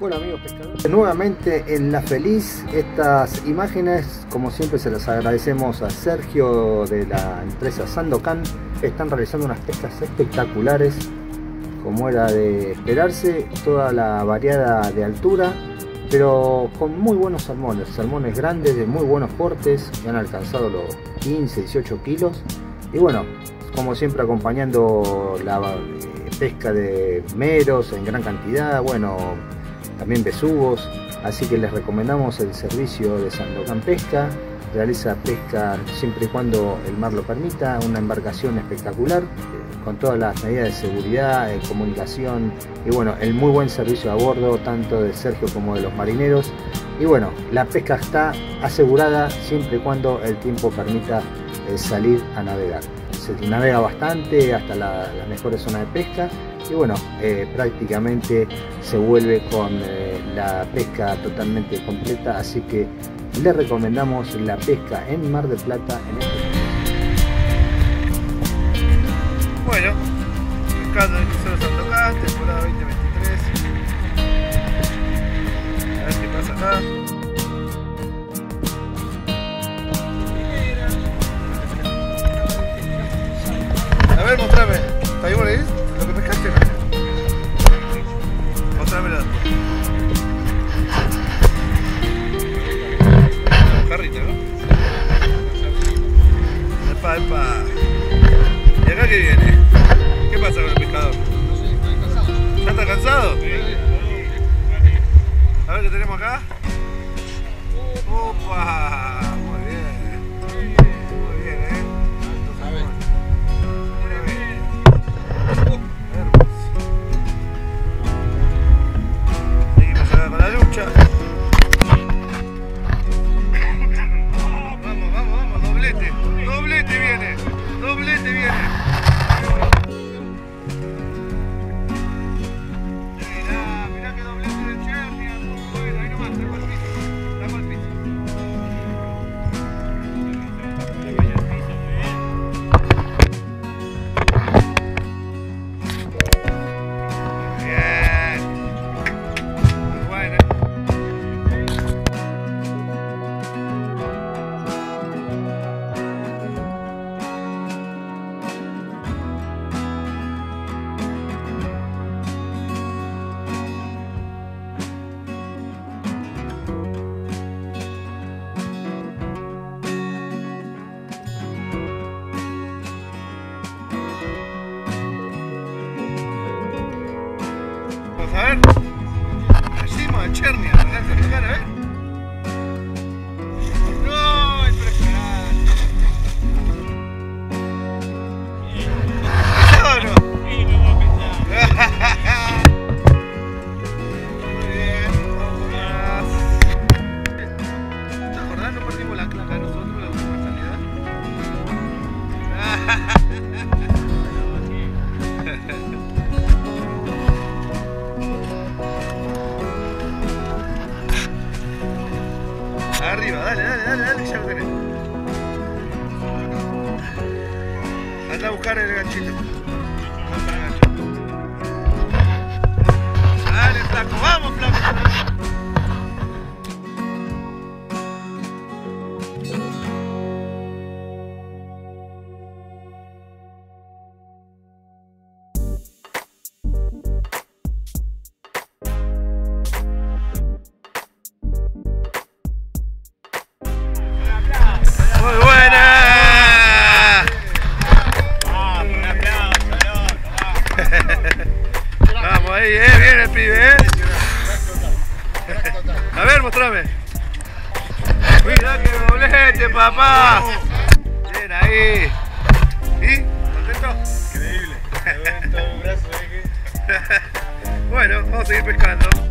Bueno amigos pescadores, nuevamente en La Feliz, estas imágenes como siempre se las agradecemos a Sergio de la empresa Sandocan, están realizando unas pescas espectaculares como era de esperarse, toda la variada de altura, pero con muy buenos salmones, salmones grandes de muy buenos portes que han alcanzado los 15, 18 kilos. Y bueno, como siempre acompañando la eh, pesca de meros en gran cantidad, bueno, también besugos, así que les recomendamos el servicio de Sandocan Pesca, realiza pesca siempre y cuando el mar lo permita, una embarcación espectacular, eh, con todas las medidas de seguridad, de comunicación y bueno, el muy buen servicio a bordo, tanto de Sergio como de los marineros. Y bueno, la pesca está asegurada siempre y cuando el tiempo permita eh, salir a navegar. Se navega bastante hasta la, las mejores zonas de pesca y bueno, eh, prácticamente se vuelve con eh, la pesca totalmente completa, así que le recomendamos la pesca en Mar del Plata en este Bueno, pescando en Crucero Sandokan, temporada 2023. A ver qué pasa acá. ¿Y acá qué viene? ¿Qué pasa con el pescador? ¿Ya está cansado? A ver qué tenemos acá. ¡Opa! Dale, dale, dale, dale, ya lo tenés. Anda a buscar el ganchito. El. Dale, flaco, vamos, flaco. Vamos ahí, eh, bien el pibe, eh. A ver, mostrame. Mira que doblete, papá. Bien ahí. ¿Y? ¿Contento? Increíble. Me duele todo el brazo, ¿eh? Bueno, vamos a seguir pescando.